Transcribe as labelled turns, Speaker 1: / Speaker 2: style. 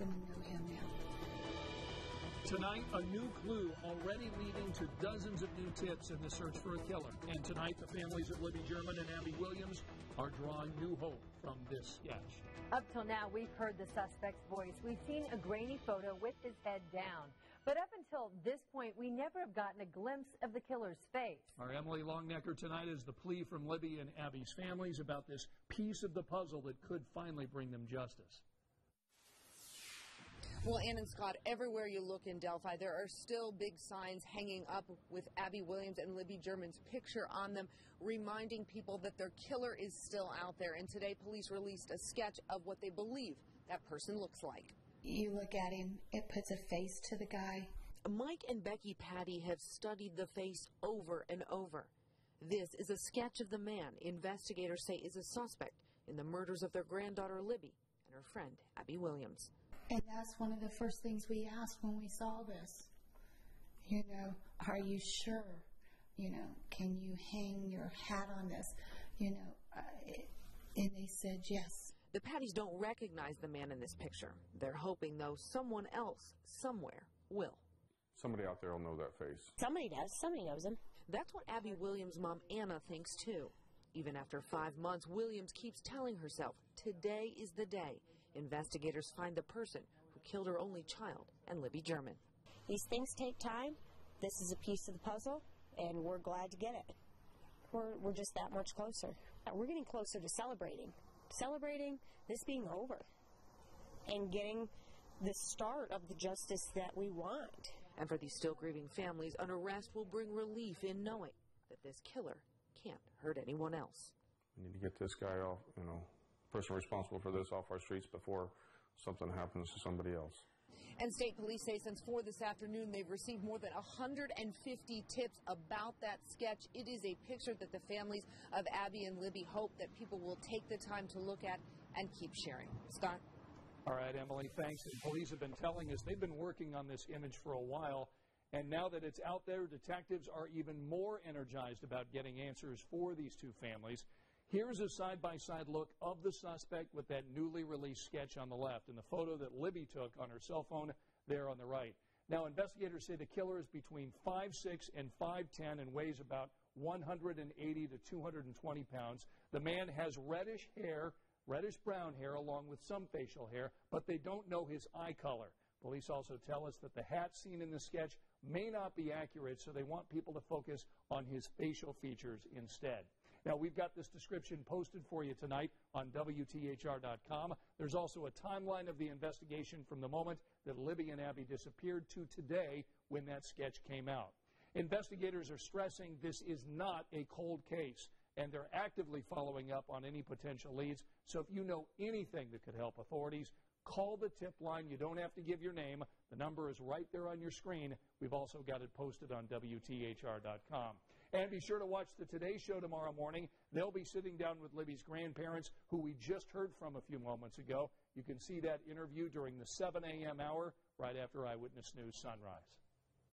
Speaker 1: going to know him now.
Speaker 2: Tonight, a new clue already leading to dozens of new tips in the search for a killer. And tonight, the families of Libby German and Abby Williams are drawing new hope from this sketch.
Speaker 3: Up till now, we've heard the suspect's voice. We've seen a grainy photo with his head down. But up until this point, we never have gotten a glimpse of the killer's face.
Speaker 2: Our Emily Longnecker tonight is the plea from Libby and Abby's families about this piece of the puzzle that could finally bring them justice.
Speaker 4: Well, Ann and Scott, everywhere you look in Delphi, there are still big signs hanging up with Abby Williams and Libby German's picture on them, reminding people that their killer is still out there. And today, police released a sketch of what they believe that person looks like.
Speaker 1: You look at him, it puts a face to the guy.
Speaker 4: Mike and Becky Patty have studied the face over and over. This is a sketch of the man investigators say is a suspect in the murders of their granddaughter Libby and her friend Abby Williams.
Speaker 1: And that's one of the first things we asked when we saw this. You know, are you sure? You know, can you hang your hat on this? You know, uh, and they said yes.
Speaker 4: The Patties don't recognize the man in this picture. They're hoping, though, someone else, somewhere, will.
Speaker 5: Somebody out there will know that face.
Speaker 6: Somebody does. Somebody knows him.
Speaker 4: That's what Abby Williams' mom, Anna, thinks, too. Even after five months, Williams keeps telling herself, today is the day investigators find the person who killed her only child and Libby German.
Speaker 6: These things take time. This is a piece of the puzzle, and we're glad to get it. We're, we're just that much closer. Uh, we're getting closer to celebrating. Celebrating this being over and getting the start of the justice that we want.
Speaker 4: And for these still grieving families, an arrest will bring relief in knowing that this killer can't hurt anyone else.
Speaker 5: We need to get this guy off, you know, person responsible for this off our streets before something happens to somebody else.
Speaker 4: And state police say since 4 this afternoon, they've received more than 150 tips about that sketch. It is a picture that the families of Abby and Libby hope that people will take the time to look at and keep sharing. Scott?
Speaker 2: All right, Emily, thanks. And police have been telling us they've been working on this image for a while. And now that it's out there, detectives are even more energized about getting answers for these two families. Here's a side by side look of the suspect with that newly released sketch on the left and the photo that Libby took on her cell phone there on the right. Now, investigators say the killer is between 5'6 and 5'10 and weighs about 180 to 220 pounds. The man has reddish hair, reddish brown hair, along with some facial hair, but they don't know his eye color. Police also tell us that the hat seen in the sketch may not be accurate, so they want people to focus on his facial features instead. Now, we've got this description posted for you tonight on WTHR.com. There's also a timeline of the investigation from the moment that Libby and Abby disappeared to today when that sketch came out. Investigators are stressing this is not a cold case, and they're actively following up on any potential leads. So if you know anything that could help authorities, Call the tip line. You don't have to give your name. The number is right there on your screen. We've also got it posted on WTHR.com. And be sure to watch the Today Show tomorrow morning. They'll be sitting down with Libby's grandparents, who we just heard from a few moments ago. You can see that interview during the 7 a.m. hour right after Eyewitness News Sunrise.